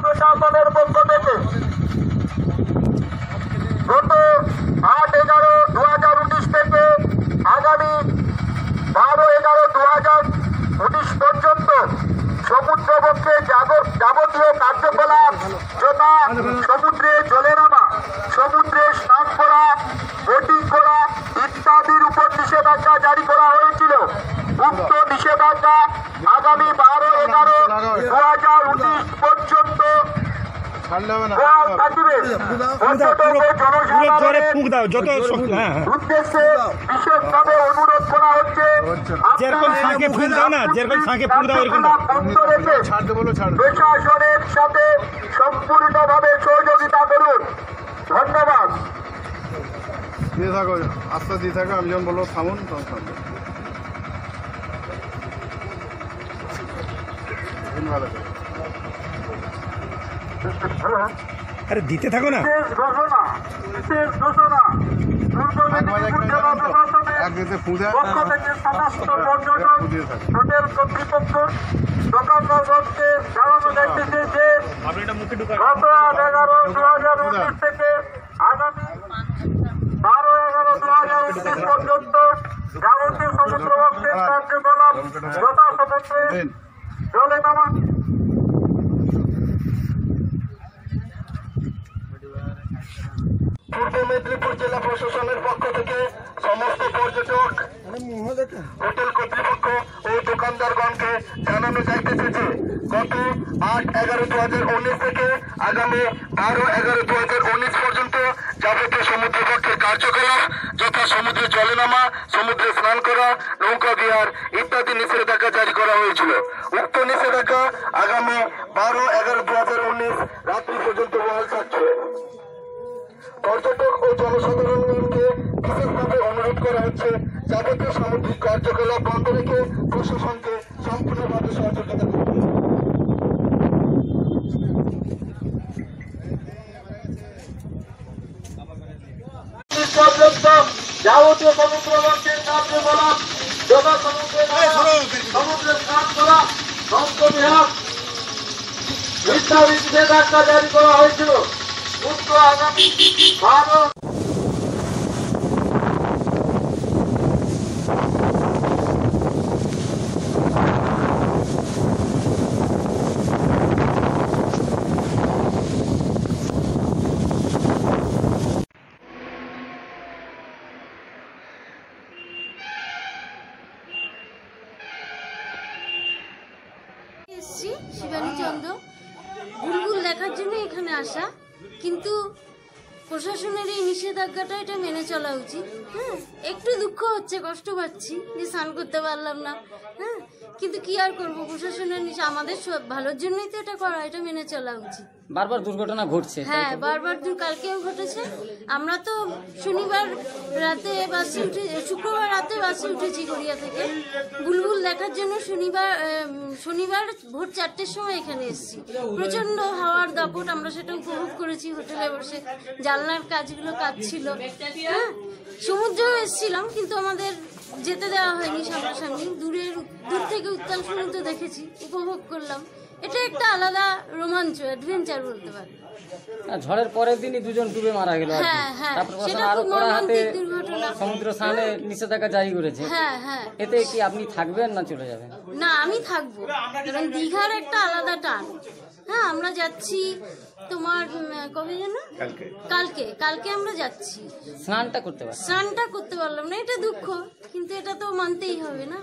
প্রশাসনের পক্ষ থেকে গত আট এগারো দু হাজার উনিশ থেকে আগামী বারো এগারো দু হাজার উনিশ পর্যন্ত সমুদ্রপক্ষে যাব- যাবতীয় কার্যকলাপ যথা সমুদ্রে জলে নামা, সমুদ্রে স্নান করা বোটিং করা ইত্যাদির উপর নিষেধাজ্ঞা জারি করা হয়েছিল। উক্ত নিষেধাজ্ঞা আগামী বারো এগারো দু হাজার উনিশ পর্যন্ত ফুঁক দাও না, যেরকম দাও এরকম ছাড়তে বলো ছাড় প্রশাসনের সাথে সম্পূর্ণভাবে সহযোগিতা করুন। ধন্যবাদ। দিয়ে থাকো আস্তে দিয়ে থাকো আমি যখন বলব থামুন তখন থামবে ভালো করে। আরে দিতে থাকো না। আগামী বারো এগারো দু হাজার উনিশ পর্যন্ত যাবতীয় সমুদ্রবক্ষের কার্যকলাপ যথা সমুদ্রে জলে নামা পূর্ব মেদিনীপুর জেলা প্রশাসনের পক্ষ থেকে সমস্ত পর্যটক, হোটেল কর্তৃপক্ষ ও দোকানদারগণকে জানানো যাইতেছে যে গত আট এগারো দু হাজার উনিশ থেকে আগামী বারো এগারো দু হাজার উনিশ পর্যন্ত যাবতীয় সমুদ্রপক্ষের কার্যকলাপ যথা সমুদ্রে জলে নামা সমুদ্রে স্নান করা, নৌকা বিহার ইত্যাদি নিষেধাজ্ঞা জারি করা হয়েছিল। উক্ত নিষেধাজ্ঞা আগামী বারো এগারো দু হাজার উনিশ রাত্রি পর্যন্ত বহাল থাকছে। পর্যটক ও জনসাধারণকে বিশেষভাবে অনুরোধ করা হচ্ছে যাবতীয় সামুদ্রিক কার্যকলাপ বন্ধ রেখে প্রশাসনকে সম্পূর্ণভাবে সহযোগিতা করতে পর্যন্ত যাবতীয় সমুদ্র লক্ষ্যের কার্যকলাপ যথা সমুদ্রে সমুদ্রের সমুদ্রে স্নান করা ইত্যাদি নিষেধাজ্ঞা জারি করা হয়েছিল। উক্ত আগামী বারো এসছি শিবানী চন্দ্র। বুলবুল দেখার জন্য এখানে আসা। কিন্তু প্রশাসনের এই নিষেধাজ্ঞাটা এটা মেনে চলা উচিত। হ্যাঁ একটু দুঃখ হচ্ছে কষ্ট পাচ্ছি যে স্নান করতে পারলাম না। হ্যাঁ কিন্তু কি আর করব? প্রশাসনের নিষে আমাদের সব ভালোর জন্যই তো এটা করা এটা মেনে চলা উচিত। বারবার দুর্ঘটনা ঘটছে হ্যাঁ বারবার দূর কালকেও ঘটেছে। আমরা তো শনিবার রাতে বাসে উঠে শুক্রবার রাতে বাসে উঠেছি গড়িয়া থেকে। বুলবুল দেখার জন্য শনিবার শনিবার ভোর চারটের সময় এখানে এসেছি। প্রচণ্ড হাওয়ার দাপট আমরা সেটা উপভোগ করেছি হোটেলে বসে। জানলার কাজগুলো কাজ ছিল হ্যাঁ সমুদ্রেও এসেছিলাম কিন্তু আমাদের যেতে দেওয়া হয়নি সামনাসামনি দূরের দূর থেকে উত্তাল সমুদ্র দেখেছি উপভোগ করলাম। এটা একটা আলাদা রোমাঞ্চ অ্যাডভেঞ্চার বলতে পারি। ঝড়ের পরের দিনই দুজন ডুবে মারা গেল হ্যাঁ, হ্যাঁ, তারপর আরও কড়া হাতে। সমুদ্র স্নানে নিষেধাজ্ঞা জারি করেছে। হ্যাঁ হ্যাঁ। এতে কি আপনি থাকবেন না চলে যাবেন? না আমি থাকব। কারণ দীঘার একটা আলাদা টান। হ্যাঁ আমরা যাচ্ছি তোমার কবে যেন? কালকে কালকে আমরা যাচ্ছি। স্নানটা করতে পারলাম। স্নানটা করতে পারলাম না এটা দুঃখ কিন্তু এটা তো মানতেই হবে না।